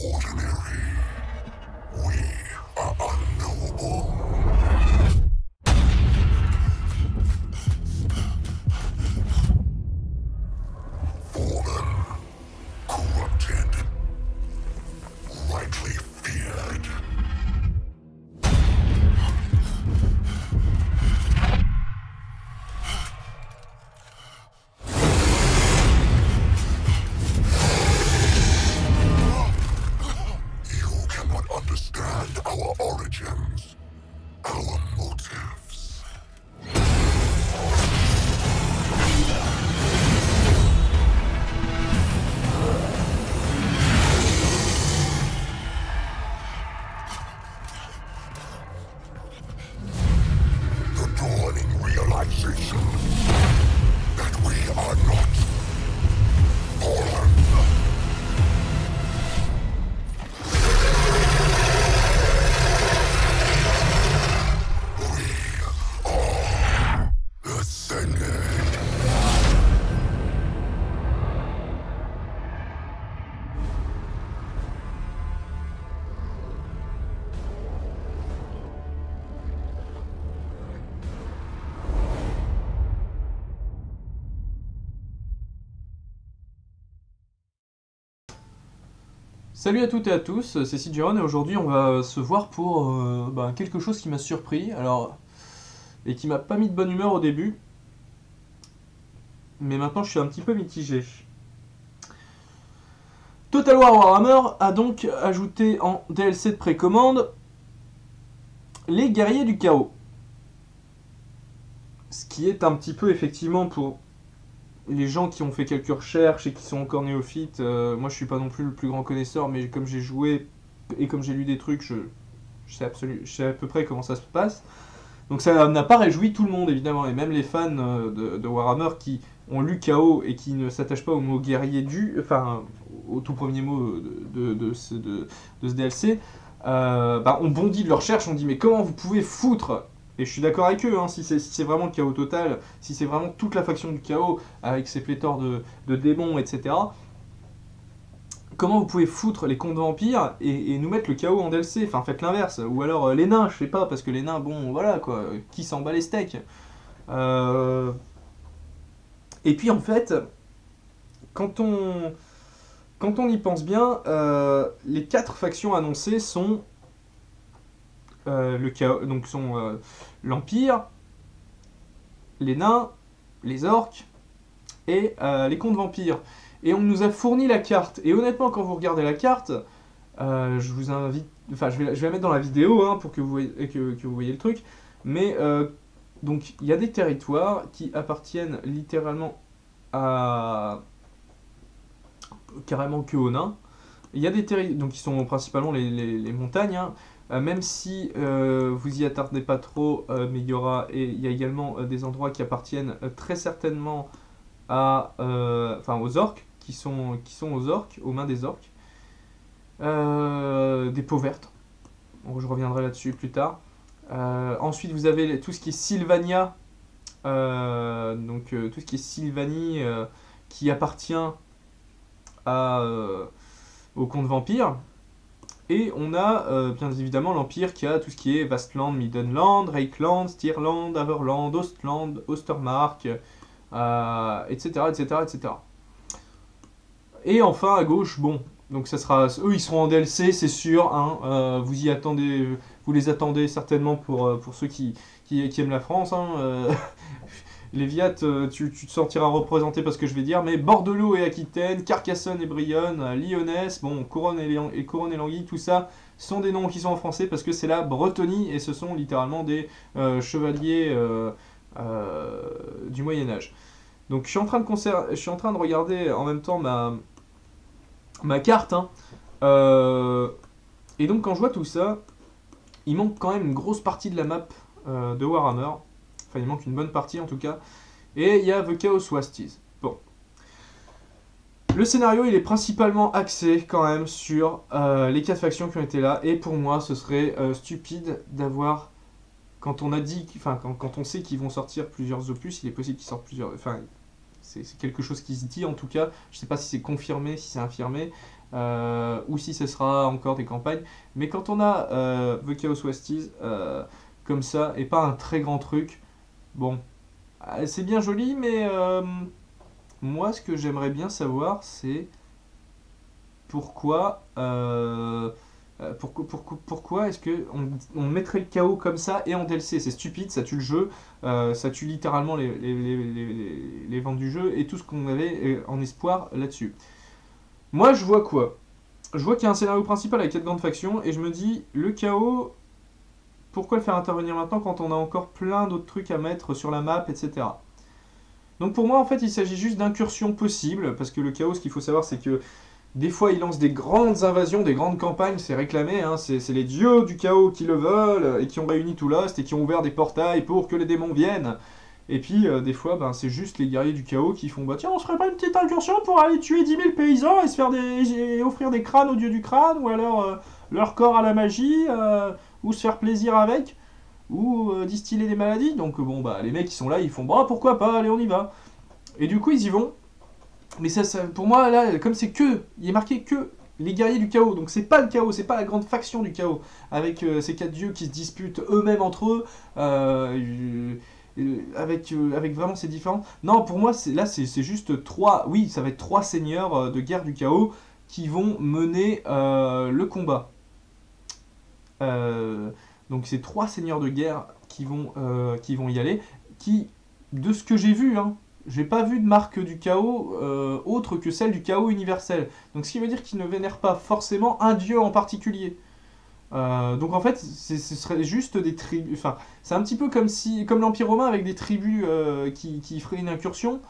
ordinary. Salut à toutes et à tous, c'est Sidgeron et aujourd'hui on va se voir pour euh, bah, quelque chose qui m'a surpris alors et qui m'a pas mis de bonne humeur au début. Mais maintenant je suis un petit peu mitigé. Total War Warhammer a donc ajouté en DLC de précommande les guerriers du chaos. Ce qui est un petit peu effectivement pour les gens qui ont fait quelques recherches et qui sont encore néophytes, euh, moi je suis pas non plus le plus grand connaisseur, mais comme j'ai joué et comme j'ai lu des trucs, je, sais, à peu près comment ça se passe. Donc ça n'a pas réjoui tout le monde évidemment, et même les fans euh, de, Warhammer qui ont lu KO et qui ne s'attachent pas au mot guerrier du, enfin au tout premier mot de, ce, DLC, euh, bah, ont bondi de leur recherche, ont dit mais comment vous pouvez foutre et je suis d'accord avec eux, hein, si c'est vraiment le chaos total, si c'est vraiment toute la faction du chaos, avec ses pléthores de, démons, etc. Comment vous pouvez foutre les contes vampires et, nous mettre le chaos en DLC Enfin, faites l'inverse. Ou alors euh, les nains, je sais pas, parce que les nains, bon, voilà quoi, euh, qui s'en bat les steaks? Euh, Et puis en fait, quand on, quand on y pense bien, les quatre factions annoncées sont le chaos, donc sont euh, l'Empire, les nains, les orques et euh, les contes vampires. Et on nous a fourni la carte. Et honnêtement, quand vous regardez la carte, euh, je vous invite, enfin, je vais, je vais la mettre dans la vidéo hein, pour que vous voyez, que, que vous voyez le truc. Mais euh, donc, il y a des territoires qui appartiennent littéralement à carrément que aux nains. Il y a des territoires, donc qui sont principalement les montagnes. hein. Euh, même si euh, vous y attardez pas trop, euh, mais il y aura et il y a également des endroits qui appartiennent très certainement à, enfin aux orques, qui sont qui sont aux orques, aux mains des orques, des peaux vertes. Je reviendrai là-dessus plus tard. Ensuite, vous avez tout ce qui est Sylvania, donc tout ce qui est Sylvanie, qui appartient au conte vampire. Et on a euh, bien évidemment l'Empire qui a tout ce qui est Vastland, Middenland, Reikland, Stierland, Averland, Ostland, Ostermark, etc., etc., etc. Et enfin à gauche, bon, donc ça sera, eux ils seront en DLC, c'est sûr. hein, euh, vous y attendez, vous les attendez certainement pour, euh, pour ceux qui, qui, qui aiment la France. Hein, Léviat, euh, tu, tu te sentiras représenté par ce que je vais dire, mais Bordelot et Aquitaine, Carcassonne et Brionne, Lyonnaise, bon, Couronne et, Languille, tout ça sont des noms qui sont en français parce que c'est la Bretonie et ce sont littéralement des euh, chevaliers euh, du Moyen Âge. Donc je suis en train de je suis en train de regarder en même temps ma carte, hein. Et donc quand je vois tout ça, il manque quand même une grosse partie de la map de Warhammer. Enfin, il manque une bonne partie en tout cas. Et il y a The Chaos Wasties. Bon. Le scénario, il est principalement axé quand même sur euh, les quatre factions qui ont été là. Et pour moi, ce serait euh, stupide d'avoir. Quand on a dit. Enfin, quand, quand on sait qu'ils vont sortir plusieurs opus, il est possible qu'ils sortent plusieurs. Enfin, c'est quelque chose qui se dit en tout cas. Je sais pas si c'est confirmé, si c'est infirmé, euh, ou si ce sera encore des campagnes. Mais quand on a The Chaos Wasties comme ça, et pas un très grand truc, bon, euh, c'est bien joli, mais euh, moi ce que j'aimerais bien savoir, c'est pourquoi... euh, euh, pourquoi, pourquoi, est-ce que on, mettrait le chaos comme ça et en DLC C'est stupide, ça tue le jeu, ça tue littéralement les, ventes du jeu et tout ce qu'on avait en espoir là-dessus. Moi, je vois quoi? Je vois qu'il y a un scénario principal avec quatre grandes factions et je me dis, le chaos, pourquoi le faire intervenir maintenant quand on a encore plein d'autres trucs à mettre sur la map, etc. Donc pour moi, en fait, il s'agit juste d'incursions possibles, parce que le chaos, ce qu'il faut savoir, c'est que des fois, il lance des grandes invasions, des grandes campagnes, c'est réclamé, hein, c'est les dieux du chaos qui le veulent, et qui ont réuni tout Lost, et qui ont ouvert des portails pour que les démons viennent. Et puis, euh, des fois, ben, c'est juste les guerriers du chaos qui font, bah tiens, on se ferait pas une petite incursion pour aller tuer 10 000 paysans et se faire des... offrir des crânes aux dieux du crâne, ou alors euh, leur corps à la magie, euh, ou se faire plaisir avec, ou euh, distiller des maladies. Donc, bon, bah, les mecs, ils sont là, ils font, bah, pourquoi pas, allez, on y va. Et du coup, ils y vont. Mais ça, pour moi, là, comme c'est que, il est marqué que les guerriers du chaos, donc c'est pas le chaos, c'est pas la grande faction du chaos, avec euh, ces quatre dieux qui se disputent eux-mêmes entre eux, euh, euh, avec, euh, avec vraiment ces différents. Non, pour moi, là, c'est juste trois, oui, ça va être trois seigneurs euh, de guerre du chaos qui vont mener euh, le combat. Euh, donc c'est trois seigneurs de guerre qui vont, euh, qui vont y aller, qui, de ce que j'ai vu, hein, j'ai pas vu de marque du chaos euh, autre que celle du chaos universel. Donc ce qui veut dire qu'ils ne vénèrent pas forcément un dieu en particulier. Donc en fait, ce serait juste des tribus. Enfin, c'est un petit peu comme si, comme l'Empire romain avec des tribus qui, qui feraient une incursion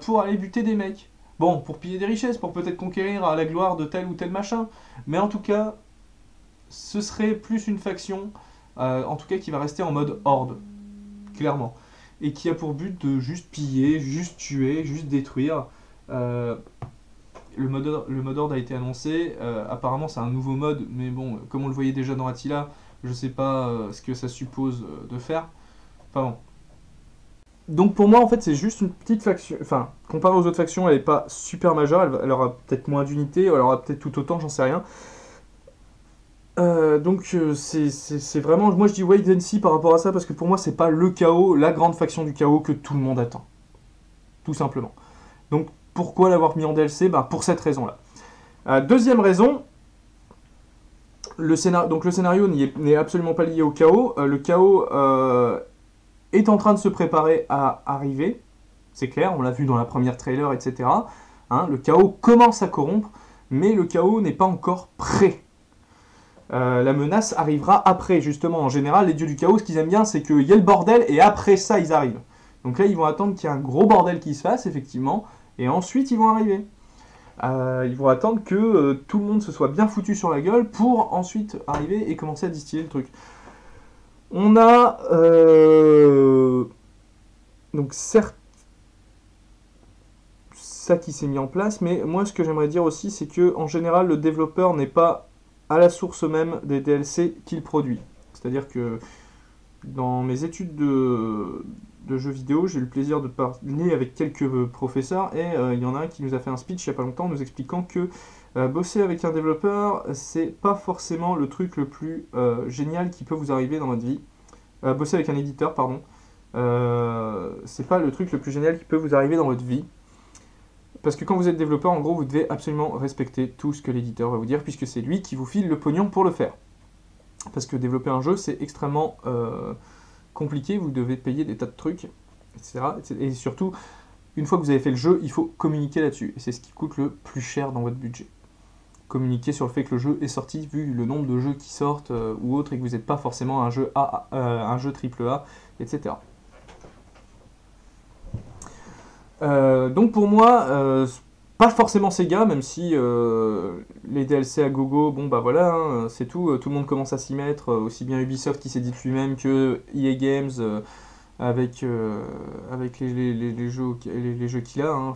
pour aller buter des mecs. Bon, pour piller des richesses, pour peut-être conquérir à la gloire de tel ou tel machin. Mais en tout cas, ce serait plus une faction, euh, en tout cas qui va rester en mode horde, clairement et qui a pour but de juste piller, juste tuer, juste détruire. Euh, le, mode, le horde a été annoncé, euh, apparemment c'est un nouveau mode, mais bon, comme on le voyait déjà dans Attila, je sais pas ce que ça suppose de faire. Enfin bon. Donc pour moi en fait c'est juste une petite faction, enfin comparé aux autres factions elle est pas super majeure, elle, elle aura peut-être moins d'unités, elle aura peut-être tout autant, j'en sais rien. Euh, donc euh, c'est vraiment, moi je dis wait and see par rapport à ça parce que pour moi c'est pas le chaos, la grande faction du chaos que tout le monde attend. Tout simplement. Donc pourquoi l'avoir mis en DLC bah, Pour cette raison-là. Euh, deuxième raison, le donc le scénario n'est absolument pas lié au chaos. Le chaos est en train de se préparer à arriver, c'est clair, on l'a vu dans la première trailer, etc. Hein, le chaos commence à corrompre, mais le chaos n'est pas encore prêt. Euh, la menace arrivera après, justement. En général, les dieux du chaos, ce qu'ils aiment bien, c'est qu'il y ait le bordel et après ça, ils arrivent. Donc là, ils vont attendre qu'il y ait un gros bordel qui se fasse, effectivement, et ensuite, ils vont arriver. Euh, ils vont attendre que euh, tout le monde se soit bien foutu sur la gueule pour ensuite arriver et commencer à distiller le truc. On a. donc, certes. Ça qui s'est mis en place, mais moi, ce que j'aimerais dire aussi, c'est que en général, le développeur n'est pas à la source même des DLC qu'il produit. C'est-à-dire que dans mes études de, jeux vidéo, j'ai eu le plaisir de parler avec quelques professeurs et euh, il y en a un qui nous a fait un speech il n'y a pas longtemps nous expliquant que euh, bosser avec un développeur, c'est pas forcément le truc le plus euh, génial qui peut vous arriver dans votre vie. Bosser avec un éditeur, pardon. C'est pas le truc le plus génial qui peut vous arriver dans votre vie. Parce que quand vous êtes développeur, en gros, vous devez absolument respecter tout ce que l'éditeur va vous dire, puisque c'est lui qui vous file le pognon pour le faire. Parce que développer un jeu, c'est extrêmement euh, compliqué, vous devez payer des tas de trucs, etc. Et surtout, une fois que vous avez fait le jeu, il faut communiquer là-dessus. Et c'est ce qui coûte le plus cher dans votre budget. Communiquer sur le fait que le jeu est sorti, vu le nombre de jeux qui sortent euh, ou autres, et que vous n'êtes pas forcément un jeu, A, euh, un jeu AAA, etc. Euh, donc pour moi, euh, pas forcément Sega, même si euh, les DLC à gogo, bon bah voilà, hein, c'est tout, tout le monde commence à s'y mettre, aussi bien Ubisoft qui s'est dit lui-même que EA Games avec, avec les, jeux, les, jeux qu'il a. hein.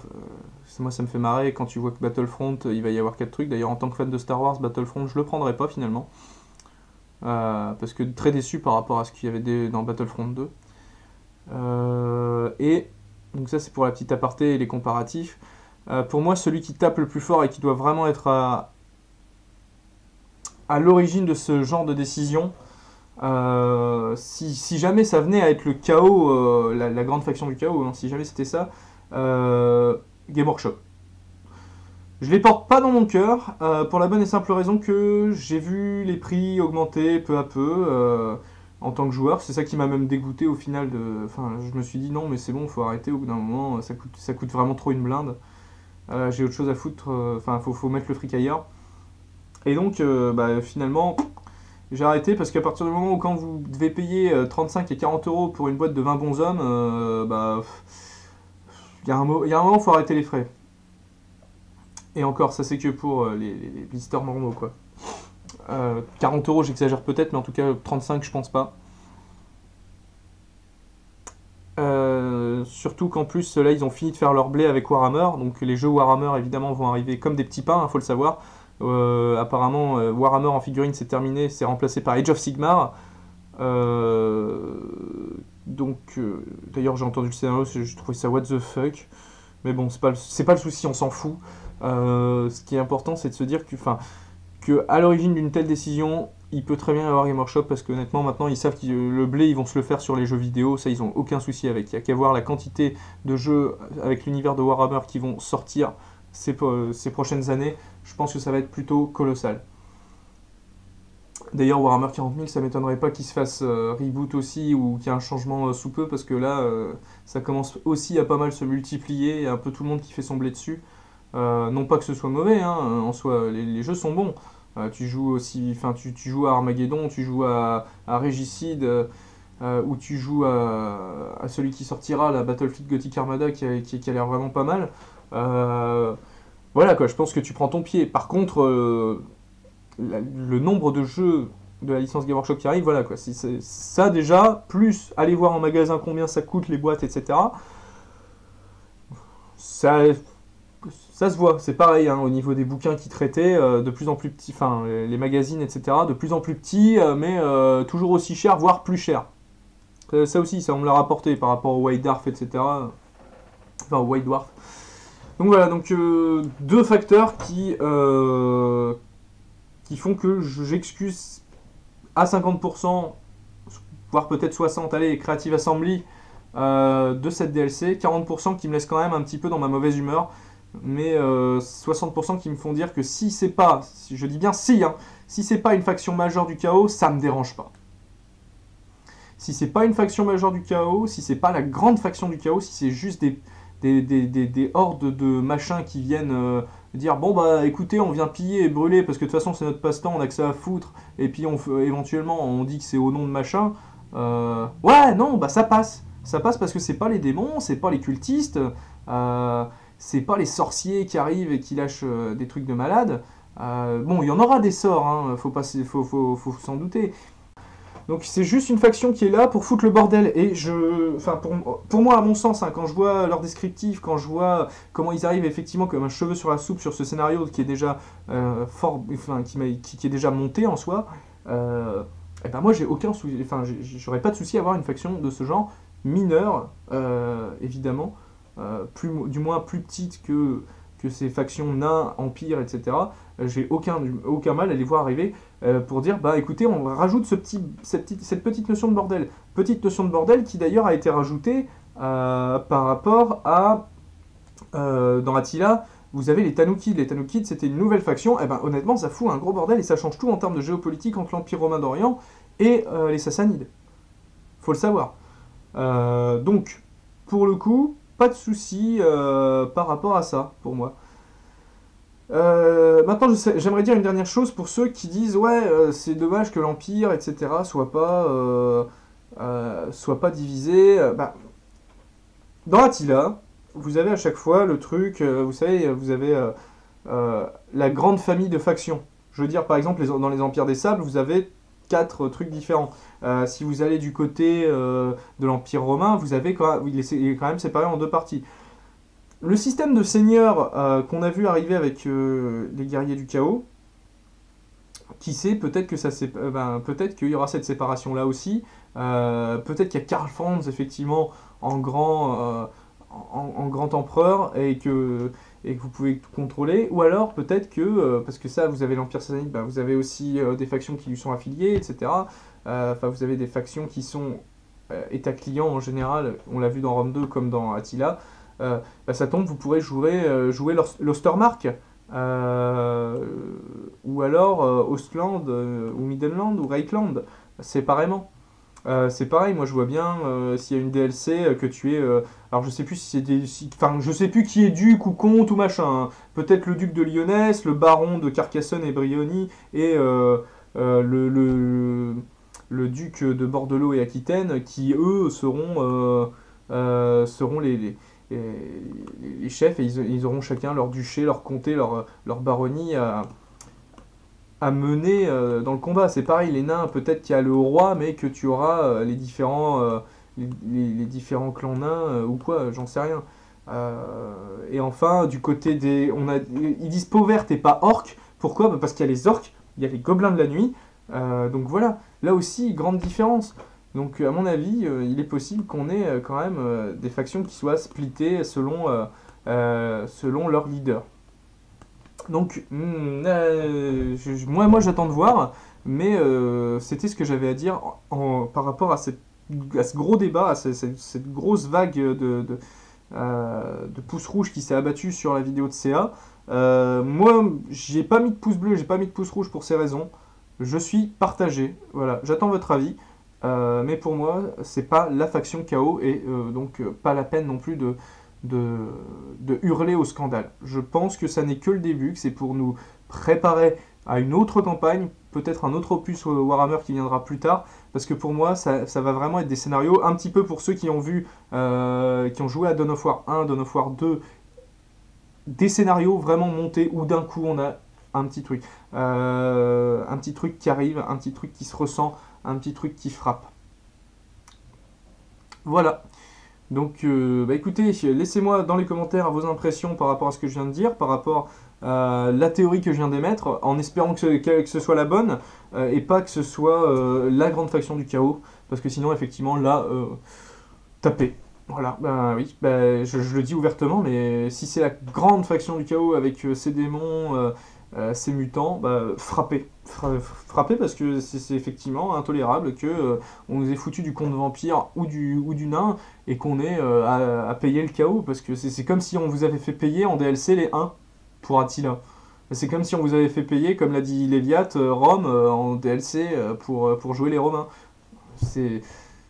Moi ça me fait marrer quand tu vois que Battlefront, il va y avoir quatre trucs. D'ailleurs en tant que fan de Star Wars, Battlefront, je le prendrais pas finalement. Parce que très déçu par rapport à ce qu'il y avait dans Battlefront 2. Euh, et Donc ça c'est pour la petite aparté et les comparatifs. Euh, pour moi, celui qui tape le plus fort et qui doit vraiment être à, à l'origine de ce genre de décision, euh, si, jamais ça venait à être le chaos, euh, la, la, grande faction du chaos, hein, si jamais c'était ça, Game Workshop. Je les porte pas dans mon cœur, pour la bonne et simple raison que j'ai vu les prix augmenter peu à peu en tant que joueur. C'est ça qui m'a même dégoûté au final. Enfin, je me suis dit non, mais c'est bon, faut arrêter au bout d'un moment, ça coûte, vraiment trop une blinde. Euh, j'ai autre chose à foutre, euh, enfin, faut, mettre le fric ailleurs. Et donc, euh, bah, finalement, j'ai arrêté parce qu'à partir du moment où quand vous devez payer 35 et 40 euros pour une boîte de 20 bons hommes, bah, il y, a un moment, faut arrêter les frais. Et encore, ça c'est que pour les, les, visiteurs normaux, quoi. 40 euros, j'exagère peut-être, mais en tout cas 35, je pense pas. surtout qu'en plus, là, ils ont fini de faire leur blé avec Warhammer. Donc les jeux Warhammer, évidemment, vont arriver comme des petits pains, hein, faut le savoir. Euh, apparemment, euh, Warhammer en figurine, c'est terminé, c'est remplacé par Age of Sigmar. Euh, donc, d'ailleurs, j'ai entendu le scénario, je trouvais ça what the fuck. Mais bon, c'est pas, le souci, on s'en fout. ce qui est important, c'est de se dire que, que à l'origine d'une telle décision, il peut très bien avoir Game Workshop parce que honnêtement maintenant ils savent que le blé ils vont se le faire sur les jeux vidéo, ça ils ont aucun souci avec. Il n'y a qu'à voir la quantité de jeux avec l'univers de Warhammer qui vont sortir ces, ces, prochaines années, je pense que ça va être plutôt colossal. D'ailleurs Warhammer 40 000 ça m'étonnerait pas qu'il se fasse euh, reboot aussi ou qu'il y ait un changement euh, sous peu parce que là euh, ça commence aussi à pas mal se multiplier, il y a un peu tout le monde qui fait son blé dessus. non pas que ce soit mauvais, hein, en soi les jeux sont bons. Euh, tu joues aussi, enfin tu, joues à Armageddon, tu joues à, à Régicide, euh, ou tu joues à, celui qui sortira, la Battlefield Gothic Armada, qui a, l'air vraiment pas mal. Euh, voilà quoi, je pense que tu prends ton pied. Par contre, le nombre de jeux de la licence Game Workshop qui arrive, voilà quoi. Ça déjà, plus aller voir en magasin combien ça coûte les boîtes, etc. Ça, ça se voit, c'est pareil hein, au niveau des bouquins qui traitaient, euh, de plus en plus petits, enfin les magazines, etc., de plus en plus petits, euh, mais euh, toujours aussi cher, voire plus cher. ça aussi, ça on me l'a rapporté par rapport au White Dwarf, etc. Enfin au White Dwarf. Donc voilà, donc deux facteurs qui, qui font que j'excuse à 50%, voire peut-être 60%, allez, Creative Assembly de cette DLC, 40% qui me laisse quand même un petit peu dans ma mauvaise humeur mais 60% euh, qui me font dire que si c'est pas, je dis bien si, hein, si c'est pas une faction majeure du chaos, ça me dérange pas. Si c'est pas une faction majeure du chaos, si c'est pas la grande faction du chaos, si c'est juste des, des, hordes de machins qui viennent euh, dire bon bah écoutez on vient piller et brûler parce que de toute façon c'est notre passe-temps, on a que ça à foutre, et puis on, éventuellement on dit que c'est au nom de machin, euh, ouais non bah ça passe. Ça passe parce que c'est pas les démons, c'est pas les cultistes, c'est pas les sorciers qui arrivent et qui lâchent euh, des trucs de malade. Euh, bon, il y en aura des sorts, hein, faut, pas, faut, faut, s'en douter. Donc c'est juste une faction qui est là pour foutre le bordel. Et je, enfin pour, pour moi, à mon sens, hein, quand je vois leur descriptif, quand je vois comment ils arrivent effectivement comme un cheveu sur la soupe sur ce scénario qui est déjà euh, fort, enfin qui, est déjà monté en soi, et eh ben moi j'ai aucun souci, enfin j'aurais pas de souci à avoir une faction de ce genre mineure, évidemment. Euh, plus, du moins plus petite que, ces factions nains, empire, etc. Euh, j'ai aucun, mal à les voir arriver euh, pour dire bah écoutez, on rajoute cette, petite, cette notion de bordel. Petite notion de bordel qui d'ailleurs a été rajoutée par rapport à. dans Attila, vous avez les Tanoukides. Les Tanoukides, c'était une nouvelle faction. Et eh ben honnêtement, ça fout un gros bordel et ça change tout en termes de géopolitique entre l'Empire romain d'Orient et les Sassanides. Faut le savoir. donc, pour le coup, pas de souci euh, par rapport à ça, pour moi. Euh, maintenant, j'aimerais dire une dernière chose pour ceux qui disent ouais, euh, c'est dommage que l'empire, etc., soit pas, soit pas divisé. Bah, dans Attila, vous avez à chaque fois le truc, vous savez, vous avez la grande famille de factions. Je veux dire, par exemple, dans les empires des sables, vous avez quatre trucs différents. Euh, si vous allez du côté euh, de l'Empire romain, vous avez quand même, il est quand même séparé en deux parties. Le système de seigneurs euh, qu'on a vu arriver avec les guerriers du chaos, qui sait, peut-être que ça ben, peut-être qu'il y aura cette séparation là aussi. peut-être qu'il y a Karl Franz effectivement en grand, en grand empereur et que, et que vous pouvez tout contrôler. Ou alors peut-être que, euh, parce que ça, vous avez l'Empire Sassanide, bah, vous avez aussi euh, des factions qui lui sont affiliées, etc. Euh, Enfin, vous avez des factions qui sont euh, État client en général, on l'a vu dans Rome 2 comme dans Attila. Bah, ça tombe, vous pourrez jouer, jouer l'Os- l'Ostermark. ou alors Ostland, ou Middenland, ou Reichland, séparément. Euh, c'est pareil, moi je vois bien euh, s'il y a une DLC euh, que tu es. alors je sais plus si c'est des. Enfin, je sais plus qui est duc ou comte ou machin. hein. Peut-être le duc de Lyonès, le baron de Carcassonne et Brioni, et le, le, duc de Bordelot et Aquitaine, qui eux seront, les, les, chefs et ils, auront chacun leur duché, leur comté, leur, leur baronnie à mener euh, dans le combat. C'est pareil, les nains, peut-être qu'il y a le roi, mais que tu auras euh, les, différents, euh, les, différents clans nains ou quoi, j'en sais rien. Et enfin, du côté des. On a, ils disent peau verte et pas orc. Pourquoi? Bah Parce qu'il y a les orques, il y a les gobelins de la nuit. Donc voilà, là aussi, grande différence. Donc à mon avis, il est possible qu'on ait quand même des factions qui soient splittées selon, selon leur leader. Donc, hmm, euh, moi, j'attends de voir, mais euh, c'était ce que j'avais à dire par rapport à, ce gros débat, à ce- cette, grosse vague euh, de pouces rouges qui s'est abattue sur la vidéo de CA. Moi, j'ai pas mis de pouce bleu, j'ai pas mis de pouce rouge pour ces raisons. Je suis partagé, voilà, j'attends votre avis. Mais pour moi, c'est pas la faction KO et donc pas la peine non plus de, de, hurler au scandale. Je pense que ça n'est que le début, que c'est pour nous préparer à une autre campagne, peut-être un autre opus Warhammer qui viendra plus tard, parce que pour moi, ça, ça va vraiment être des scénarios un petit peu pour ceux qui ont vu, euh, qui ont joué à Dawn of War 1, Dawn of War 2, des scénarios vraiment montés où d'un coup on a un petit truc, Euh, un petit truc qui arrive, un petit truc qui se ressent, un petit truc qui frappe. Voilà. Donc, euh, bah écoutez, laissez-moi dans les commentaires vos impressions par rapport à ce que je viens de dire, par rapport à la théorie que je viens d'émettre, en espérant que ce, soit la bonne, euh, et pas que ce soit euh, la grande faction du chaos, parce que sinon, effectivement, là, tapez. Voilà, ben oui, ben, je, le dis ouvertement, mais si c'est la grande faction du chaos avec ses démons, euh, ses mutants, bah, frappez. Fra- frappez parce que c'est effectivement intolérable que euh, on nous ait foutu du conte vampire ou du, ou du nain et qu'on ait euh, à, payer le chaos parce que c'est comme si on vous avait fait payer en DLC les 1 pour Attila. C'est comme si on vous avait fait payer, comme l'a dit Léviat, Rome en DLC pour, pour jouer les Romains. C'est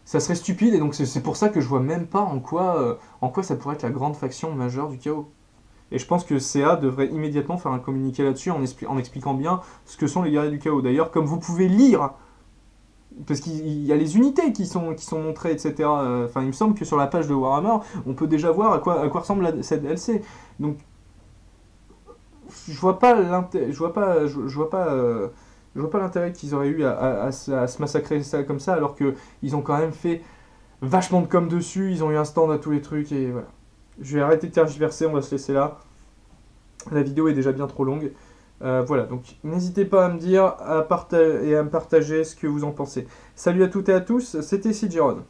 ça serait stupide et donc c'est pour ça que je vois même pas en quoi, en quoi ça pourrait être la grande faction majeure du chaos. Et je pense que CA devrait immédiatement faire un communiqué là-dessus en, expli- en expliquant bien ce que sont les guerriers du chaos. D'ailleurs, comme vous pouvez lire, parce qu'il il y a les unités qui sont, qui sont montrées, etc. Euh, Enfin, il me semble que sur la page de Warhammer, on peut déjà voir à quoi, à quoi ressemble cette DLC. Donc, je vois pas l'intérêt, je vois pas, je, vois pas, euh, je vois pas l'intérêt qu'ils auraient eu à, à se massacrer ça comme ça, alors que ils ont quand même fait vachement de com dessus, ils ont eu un stand à tous les trucs et voilà. Je vais arrêter de tergiverser, on va se laisser là. La vidéo est déjà bien trop longue. Euh, voilà, donc n'hésitez pas à me dire et à me partager ce que vous en pensez. Salut à toutes et à tous, c'était Sidgeron.